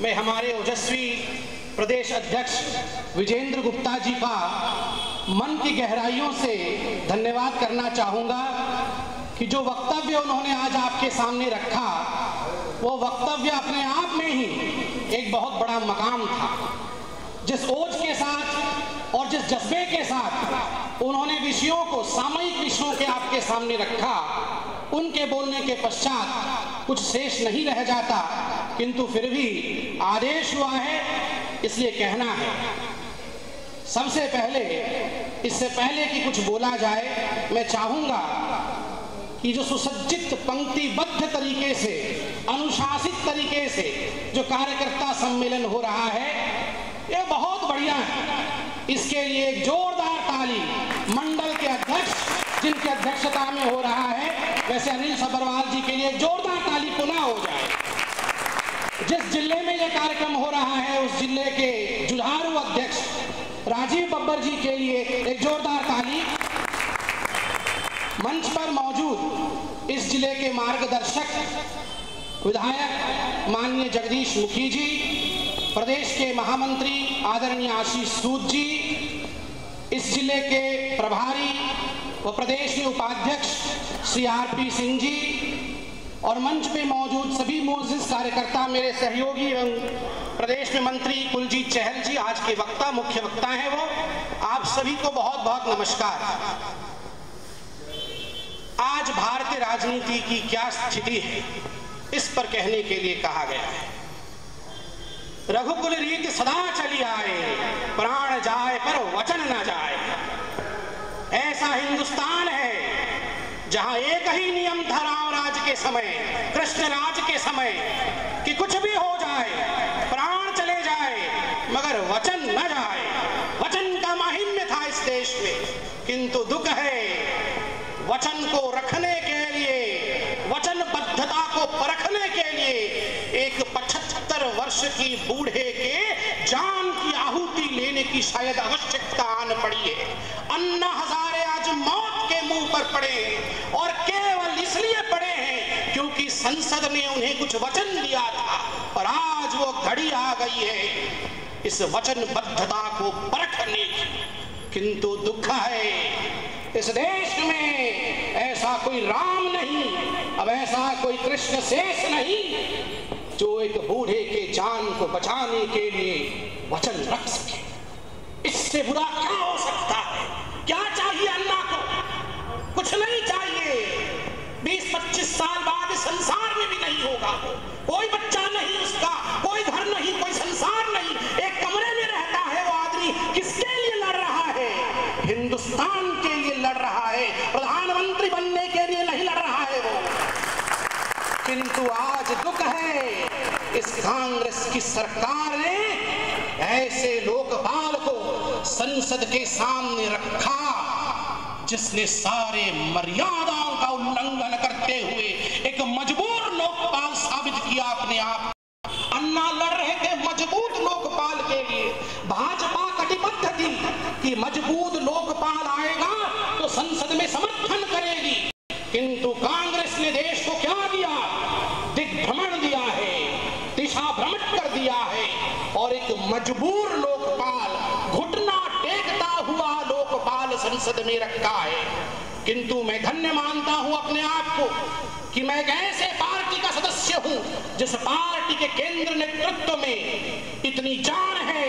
मैं हमारे ओजस्वी प्रदेश अध्यक्ष विजेंद्र गुप्ता जी का मन की गहराइयों से धन्यवाद करना चाहूँगा कि जो वक्तव्य उन्होंने आज आपके सामने रखा, वो वक्तव्य अपने आप में ही एक बहुत बड़ा मकाम था। जिस ओज के साथ और जिस जज्बे के साथ उन्होंने विषयों को, सामयिक विषयों के आपके सामने रखा, उनके बोलने के पश्चात कुछ शेष नहीं रह जाता। किंतु फिर भी आदेश हुआ है, इसलिए कहना है। सबसे पहले, इससे पहले कि कुछ बोला जाए, मैं चाहूँगा कि जो सुसज्जित पंक्तिबद्ध तरीके से, अनुशासित तरीके से जो कार्यकर्ता सम्मेलन हो रहा है, यह बहुत बढ़िया है। इसके लिए एक जोरदार ताली मंडल के अध्यक्ष, जिनकी अध्यक्षता में हो रहा है, वैसे अनिल सबरवाल जी के लिए जोरदार ताली पुनः हो जाए। जिस ज़िले में यह कार्यक्रम हो रहा है, उस ज़िले के जुझारू अध्यक्ष राजीव बब्बर जी के लिए एक जोरदार ताली। मंच पर मौजूद इस ज़िले के मार्गदर्शक विधायक माननीय जगदीश मुखी जी, प्रदेश के महामंत्री आदरणीय आशीष सूद जी, इस ज़िले के प्रभारी व प्रदेश के उपाध्यक्ष श्री आर पी सिंह जी और मंच पे मौजूद सभी मोजिज कार्यकर्ता मेरे सहयोगी एवं प्रदेश में मंत्री कुलजीत चहल जी, आज के वक्ता, मुख्य वक्ता हैं वो। आप सभी को बहुत बहुत नमस्कार। आज भारतीय राजनीति की क्या स्थिति है, इस पर कहने के लिए कहा गया है। रघुकुल रीति सदा चली आए, प्राण जाए पर वचन न जाए। ऐसा हिंदुस्तान है, जहाँ एक ही नियम था के समय, कृष्ण राज के समय, कि कुछ भी हो जाए, प्राण चले जाए, मगर वचन न जाए। वचन का माहिम्य था इस देश में, किंतु दुख है वचन को रखने के लिए वचनबद्धता को परखने के लिए, एक पचहत्तर वर्ष की बूढ़े के जान की आहुति लेने की शायद आवश्यकता आन पड़ी। संसद ने उन्हें कुछ वचन दिया था, और आज वो घड़ी आ गई है। इस वचनबद्धता को परखने की किंतु दुख है। इस देश में ऐसा कोई राम नहीं, अब ऐसा कोई कृष्ण शेष नहीं, जो एक बूढ़े के जान को बचाने के लिए वचन रख सके। इससे बुरा क्या है क्या चाहिए अन्ना को कुछ नहीं चाहिए 20-25 साल बाद संसार में भी नहीं होगा। कोई बच्चा नहीं उसका, कोई घर नहीं, कोई संसार नहीं। एक कमरे में रहता है वो आदमी, किसके लिए लड़ रहा है? हिंदुस्तान के लिए लड़ रहा है। प्रधानमंत्री बनने के लिए नहीं लड़ रहा है वो। किंतु आज दुख है, इस कांग्रेस की सरकार ने ऐसे लोकपाल को संसद के सामने रखा, जिसने सारे मर्यादाओं का उल्लंघन करते हुए एक मजबूर लोकपाल साबित किया अपने आप। अन्ना लड़ रहे थे मज़बूत लोकपाल के लिए। भाजपा कटिबद्ध थी कि मज़बूत लोकपाल आएगा तो संसद में समर्थन करेगी। किंतु कांग्रेस ने देश को क्या दिया? दिग्भ्रमण दिया है, दिशा भ्रमण कर दिया है। और एक मजबूर लोकपाल, घुटना टेकता हुआ लोकपाल संसद में रखा है। किंतु मैं धन्य मानता हूँ अपने आप को कि मैं एक ऐसे पार्टी का सदस्य हूँ, जिस पार्टी के केंद्र नेतृत्व में इतनी जान है,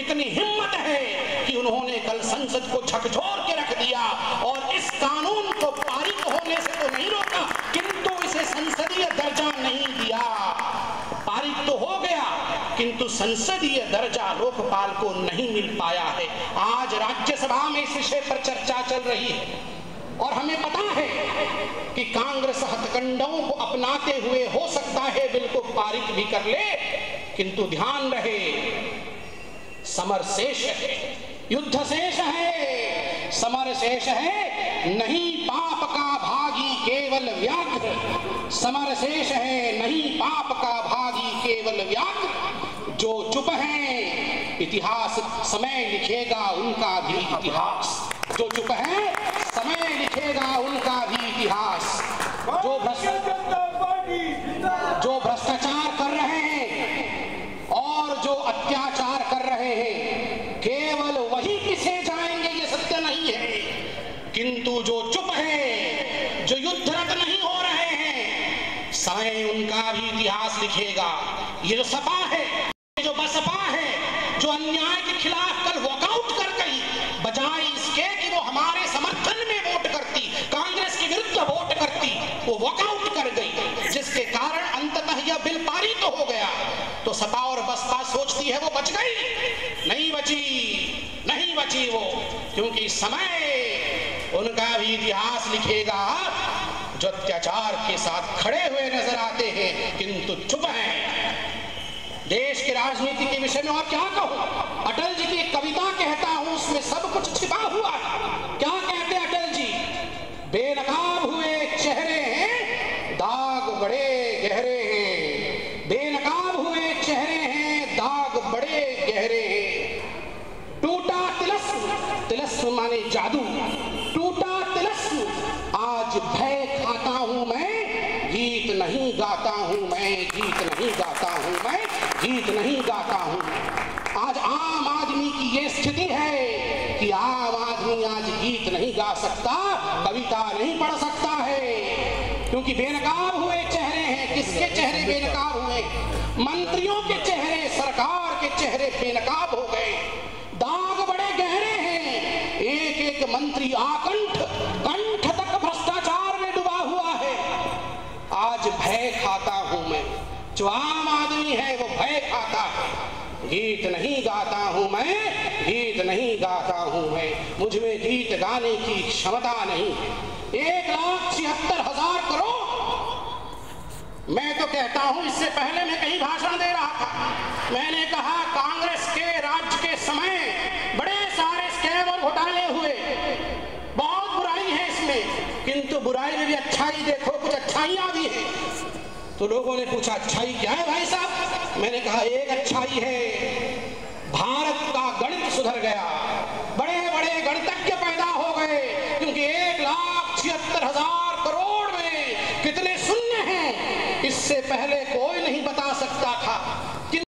इतनी हिम्मत है कि उन्होंने कल संसद को झकझोर के रख दिया और इस कानून को पारित होने से तो नहीं रोका, किंतु इसे संसदीय दर्जा नहीं दिया। पारित तो हो गया, किंतु संसदीय दर्जा लोकपाल को नहीं मिल पाया है। आज राज्यसभा में इस विषय पर चर्चा चल रही है। और हमें पता है कि कांग्रेस हथकंडों को अपनाते हुए हो सकता है बिल को पारित भी कर ले, किंतु ध्यान रहे, समर शेष है, युद्ध शेष है, समर शेष है, नहीं पाप का भागी केवल व्याघ्र, समर शेष है, नहीं पाप का भागी केवल व्याघ्र, जो चुप है, इतिहास समय लिखेगा उनका भी इतिहास, जो चुप है में लिखेगा उनका भी इतिहास। जो जो भ्रष्टाचार कर रहे हैं और जो अत्याचार कर रहे हैं, केवल वही किसे जाएँगे ये सत्य नहीं है। किंतु जो चुप है, जो युद्धरत नहीं हो रहे हैं साय उनका भी इतिहास लिखेगा। ये जो सपा है जो बसपा है, जो अन्याय के खिलाफ कल वॉकआउट कर गई, बजाय वोट करती, वो वॉकआउट कर गई, जिसके कारण अंततः यह बिल पारित तो हो गया। तो सपा और बसपा सोचती है, वो बच गई। नहीं बची नहीं बची वो, क्योंकि समय उनका भी इतिहास लिखेगा, जो अत्याचार के साथ खड़े हुए नज़र आते हैं, किंतु चुप हैं। देश की राजनीति के विषय में और क्या कहूँ? अटल जी की कविता कहता हूँ, उसमें सब कुछ छिपा हुआ क्या कहते अटल जी बेनकाब हुए चेहरे हैं दाग बड़े गहरे हैं बेनकाब हुए चेहरे हैं दाग बड़े गहरे हैं टूटा तिलस्म तिलस्म माने जादू। टूटा तिलस्म। आज भय खाता हूँ मैं, गीत नहीं गाता हूँ मैं, गीत नहीं गाता हूँ मैं, गीत नहीं गाता हूँ। आज आम आदमी की ये स्थिति है कि आम आदमी आज गीत नहीं गा सकता, कविता नहीं पढ़ सकता है। क्योंकि बेनकाब हुए चेहरे हैं। किसके चेहरे बेनकाब हुए? मंत्रियों के चेहरे, सरकार के चेहरे बेनकाब हो गए दाग बड़े गहरे हैं एक मंत्री आकंठ, कंठ तक भ्रष्टाचार में डूबा हुआ है। आज भय खाता हूँ मैं। जो आम आदमी है, वो भय खाता है। गीत नहीं गाता हूँ मैं, गीत नहीं गाता हूँ मैं। मुझमें गीत गाने की क्षमता नहीं एक लाख छिहत्तर हज़ार करोड़। मैं तो कहता हूँ, इससे पहले मैं कहीं भाषण दे रहा था। मैंने कहा, कांग्रेस के राज्य के समय बड़े सारे स्कैम और घोटाले हुए बहुत बुराई है इसमें बुराई में भी अच्छाई देखो, कुछ अच्छाइयाँ भी है। तो लोगों ने पूछा, अच्छाई क्या है भाई साहब? मैंने कहा, एक अच्छाई है।